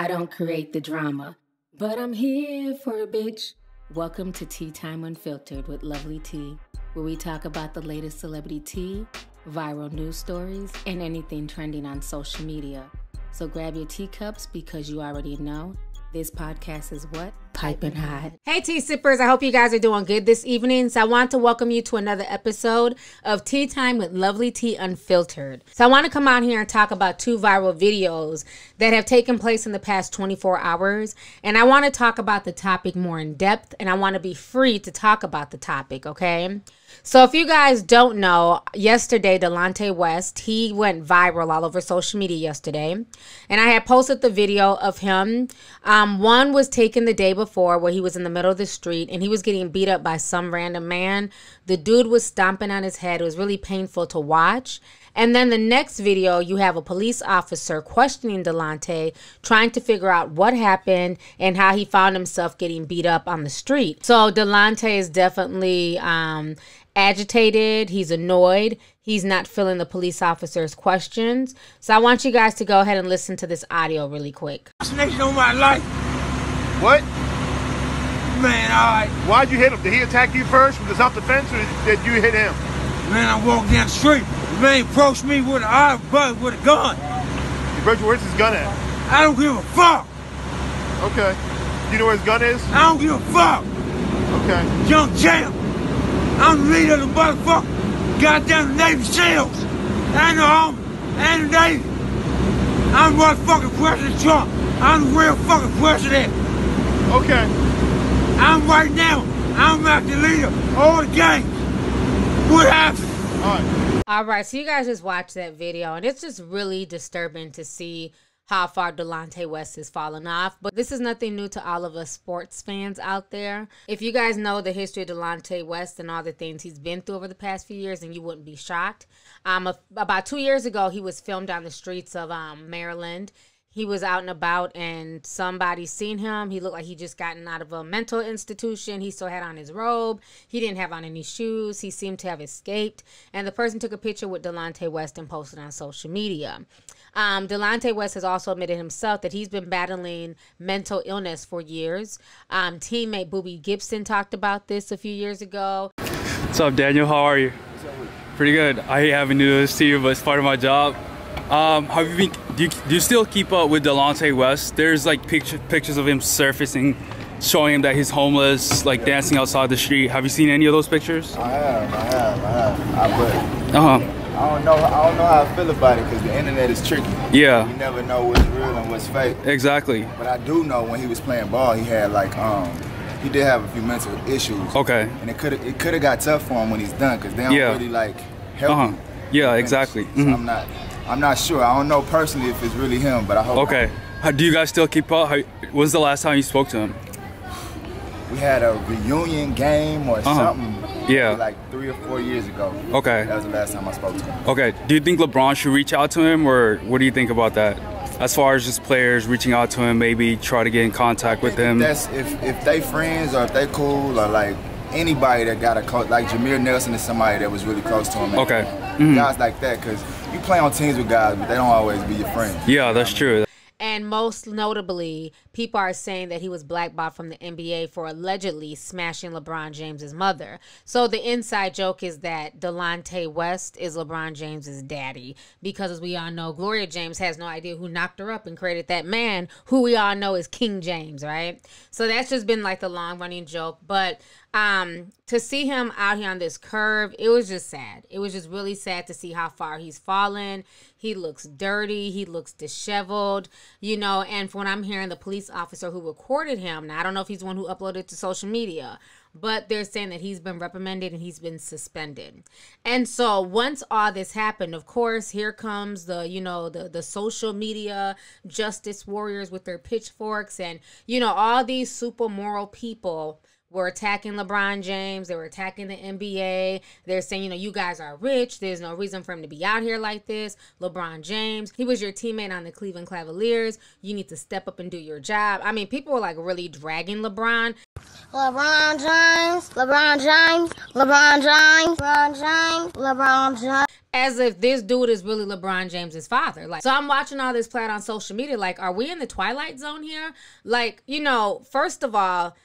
I don't create the drama, but I'm here for a bitch. Welcome to Tea Time Unfiltered with Lovelyti, where we talk about the latest celebrity tea, viral news stories, and anything trending on social media. So grab your teacups because you already know this podcast is what? Piping hot. Hey, tea sippers. I hope you guys are doing good this evening. So, I want to welcome you to another episode of Tea Time with Lovelyti Unfiltered. So, I want to come out here and talk about two viral videos that have taken place in the past 24 hours. And I want to talk about the topic more in depth, and I want to be free to talk about the topic, okay? So, if you guys don't know, yesterday, Delonte West, he went viral all over social media yesterday. And I had posted the video of him. Um, one was taken the day before where he was in the middle of the street and he was getting beat up by some random man. The dude was stomping on his head. It was really painful to watch. And then the next video, you have a police officer questioning Delonte, trying to figure out what happened and how he found himself getting beat up on the street. So Delonte is definitely um, agitated. He's annoyed. He's not feeling the police officer's questions. So I want you guys to go ahead and listen to this audio really quick. Snakes on my life. What? Man, alright. Why'd you hit him? Did he attack you first with the self-defense, or did you hit him? Man, I walked down the street. The man approached me with an eye butt with a gun. You broke where's his gun at? I don't give a fuck. Okay. You know where his gun is? I don't give a fuck. Okay. Young champ. I'm the leader of the motherfucker. Goddamn Navy SEALs. And the Army. And the Navy. I'm motherfucking President Trump. I'm the real fucking president. Okay. I'm right now. I'm out the leader of all the gang. What happened? All right. All right, so you guys just watched that video, and it's just really disturbing to see how far Delonte West has fallen off. But this is nothing new to all of us sports fans out there. If you guys know the history of Delonte West and all the things he's been through over the past few years, then you wouldn't be shocked. Um, a, about two years ago, he was filmed on the streets of um, Maryland he was out and about and somebody seen him. He looked like he just gotten out of a mental institution. He still had on his robe. He didn't have on any shoes. He seemed to have escaped. And the person took a picture with Delonte West and posted on social media. Um, Delonte West has also admitted himself that he's been battling mental illness for years. Um, teammate Boobie Gibson talked about this a few years ago. What's up, Daniel? How are you? Pretty good. I hate having to do this to you, but it's part of my job. Um, have you been? Do you, do you still keep up with Delonte West? There's like picture, pictures of him surfacing, showing him that he's homeless, like dancing outside the street. Have you seen any of those pictures? I have, I have, I have. I but Uh huh. I don't know. I don't know how I feel about it because the internet is tricky. Yeah. You never know what's real and what's fake. Exactly. But I do know when he was playing ball, he had like um, he did have a few mental issues. Okay. And it could it could have got tough for him when he's done because they don't Yeah. really like help Uh huh. you. Yeah. Exactly. So Mhm. I'm not. I'm not sure. I don't know personally if it's really him, but I hope. Okay. How, do you guys still keep up? How, when's the last time you spoke to him? We had a reunion game or Uh-huh. something. Yeah. Like three or four years ago. Okay. That was the last time I spoke to him. Okay. Do you think LeBron should reach out to him, or what do you think about that? As far as just players reaching out to him, maybe try to get in contact with him. That's if if they friends or if they cool or like anybody that got a close like Jameer Nelson is somebody that was really close to him. Okay. Mhm. Guys like that because you play on teams with guys, but they don't always be your friends. Yeah, that's true. And most notably, people are saying that he was blackballed from the NBA for allegedly smashing LeBron James's mother. So the inside joke is that Delonte West is LeBron James's daddy because as we all know, Gloria James has no idea who knocked her up and created that man who we all know is King James, right? So that's just been like the long running joke, but um to see him out here on this curve it was just sad it was just really sad to see how far he's fallen he looks dirty he looks disheveled you know and from what i'm hearing the police officer who recorded him. Now i don't know if he's the one who uploaded to social media but they're saying that he's been reprimanded and he's been suspended. And so once all this happened of course here comes the you know the the social media justice warriors with their pitchforks and you know all these super moral people were attacking LeBron James. They were attacking the NBA. They're saying, you know, you guys are rich. There's no reason for him to be out here like this. LeBron James, he was your teammate on the Cleveland Cavaliers. You need to step up and do your job. I mean, people were like really dragging LeBron. LeBron James, LeBron James, LeBron James, LeBron James, LeBron James. as if this dude is really LeBron James's father. Like, so I'm watching all this play out on social media. Like, are we in the twilight zone here? Like, you know, first of all,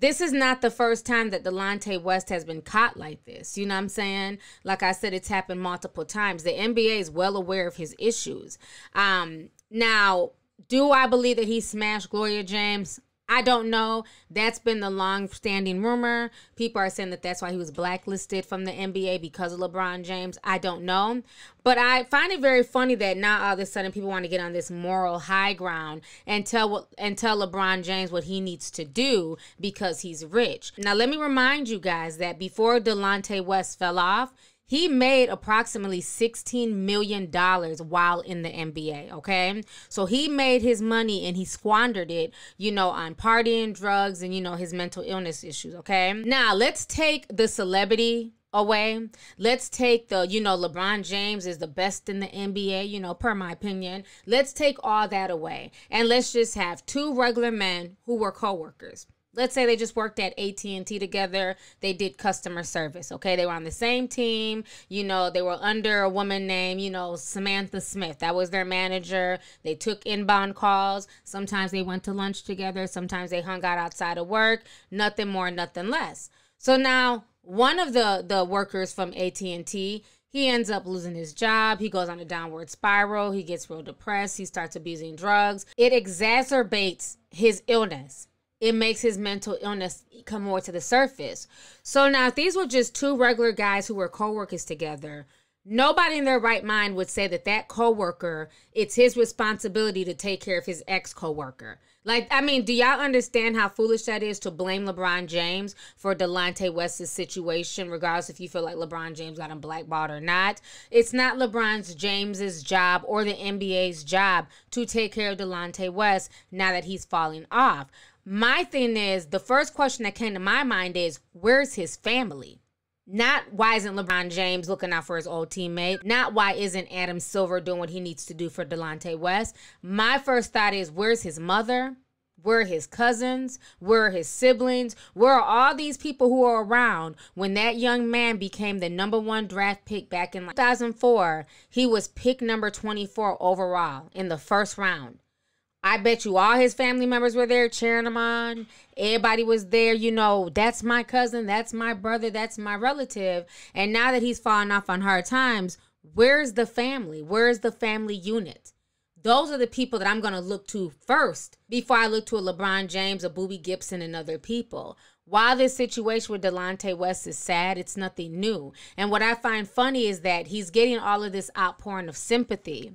this is not the first time that Delonte West has been caught like this. You know what I'm saying? Like I said, it's happened multiple times. The NBA is well aware of his issues. Um, now, do I believe that he smashed Gloria James? I don't know. That's been the long standing rumor. People are saying that that's why he was blacklisted from the NBA because of LeBron James. I don't know. But I find it very funny that now all of a sudden people want to get on this moral high ground and tell and tell LeBron James what he needs to do because he's rich. Now let me remind you guys that before Delonte West fell off, he made approximately $16 million while in the NBA, okay? So he made his money and he squandered it, you know, on partying, drugs, and, you know, his mental illness issues, okay? Now, let's take the celebrity away. Let's take the, you know, LeBron James is the best in the NBA, you know, per my opinion. Let's take all that away. And let's just have two regular men who were co-workers let's say they just worked at AT&T together they did customer service okay they were on the same team you know they were under a woman named you know Samantha Smith that was their manager they took inbound calls sometimes they went to lunch together sometimes they hung out outside of work nothing more nothing less so now one of the the workers from AT&T he ends up losing his job. He goes on a downward spiral. He gets real depressed. He starts abusing drugs. It exacerbates his illness it makes his mental illness come more to the surface. So now, if these were just two regular guys who were co-workers together, nobody in their right mind would say that that co-worker it's his responsibility to take care of his ex co-worker. Like, I mean, do y'all understand how foolish that is to blame LeBron James for Delonte West's situation, regardless if you feel like LeBron James got him blackballed or not? It's not LeBron James's job or the NBA's job to take care of Delonte West now that he's falling off. My thing is, the first question that came to my mind is, where's his family? Not why isn't LeBron James looking out for his old teammate? Not why isn't Adam Silver doing what he needs to do for Delonte West? My first thought is, where's his mother? Where are his cousins? Where are his siblings? Where are all these people who are around when that young man became the number one draft pick back in 2004? He was pick number 24 overall in the first round. I bet you all his family members were there cheering him on. Everybody was there, you know, that's my cousin, that's my brother, that's my relative. And now that he's fallen off on hard times, where's the family? Where's the family unit? Those are the people that I'm going to look to first before I look to a LeBron James, a Boobie Gibson, and other people. While this situation with Delonte West is sad, it's nothing new. And what I find funny is that he's getting all of this outpouring of sympathy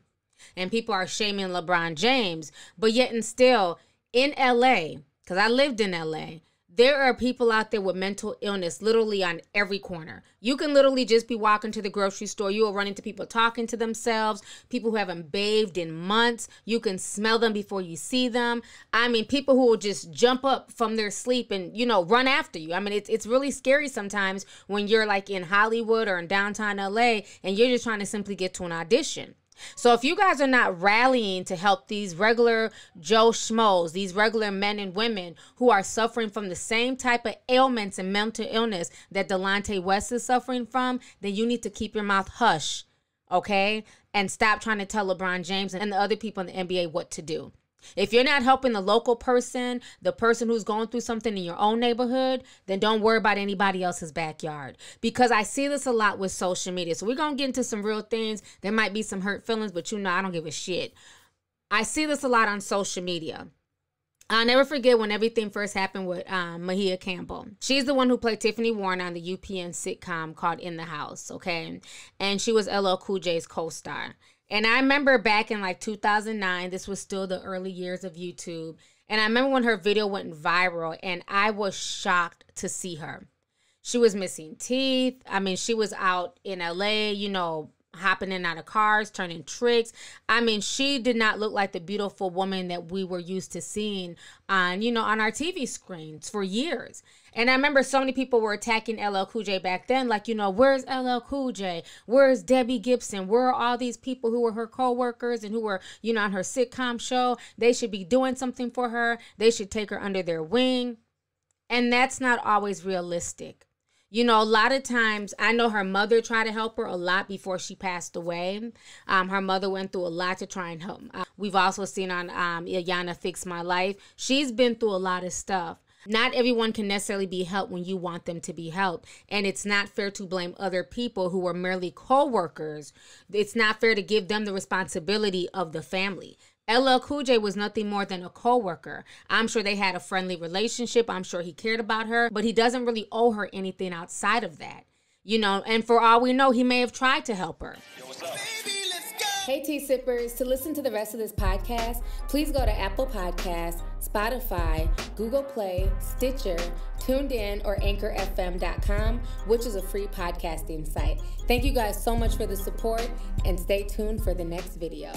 and people are shaming LeBron James, but yet and still in LA, because I lived in LA, there are people out there with mental illness literally on every corner. You can literally just be walking to the grocery store. You will run into people talking to themselves, people who haven't bathed in months. You can smell them before you see them. I mean, people who will just jump up from their sleep and, you know, run after you. I mean, it's, it's really scary sometimes when you're like in Hollywood or in downtown LA and you're just trying to simply get to an audition. So if you guys are not rallying to help these regular Joe Schmoes, these regular men and women who are suffering from the same type of ailments and mental illness that Delonte West is suffering from, then you need to keep your mouth hush, okay? And stop trying to tell LeBron James and the other people in the NBA what to do. If you're not helping the local person, the person who's going through something in your own neighborhood, then don't worry about anybody else's backyard. Because I see this a lot with social media. So we're going to get into some real things. There might be some hurt feelings, but you know, I don't give a shit. I see this a lot on social media. I'll never forget when everything first happened with um, Maia Campbell. She's the one who played Tiffany Warner on the UPN sitcom called In the House, okay? And she was LL Cool J's co star. And I remember back in like 2009, this was still the early years of YouTube. And I remember when her video went viral and I was shocked to see her. She was missing teeth. I mean, she was out in LA, you know, hopping in out of cars, turning tricks. I mean, she did not look like the beautiful woman that we were used to seeing on, you know, on our TV screens for years. And I remember so many people were attacking LL Cool J back then, like, you know, where's LL Cool J? Where's Debbie Gibson? Where are all these people who were her co-workers and who were, you know, on her sitcom show? They should be doing something for her. They should take her under their wing. And that's not always realistic. You know, a lot of times, I know her mother tried to help her a lot before she passed away. Um, her mother went through a lot to try and help. Uh, we've also seen on um, Fix My Life. She's been through a lot of stuff. Not everyone can necessarily be helped when you want them to be helped. And it's not fair to blame other people who are merely co workers. It's not fair to give them the responsibility of the family. LL Cool J was nothing more than a co-worker. I'm sure they had a friendly relationship. I'm sure he cared about her, but he doesn't really owe her anything outside of that. You know, and for all we know, he may have tried to help her. Hey, Tea Sippers. To listen to the rest of this podcast, please go to Apple Podcasts, Spotify, Google Play, Stitcher, TuneIn, or AnchorFM.com, which is a free podcasting site. Thank you guys so much for the support, and stay tuned for the next video.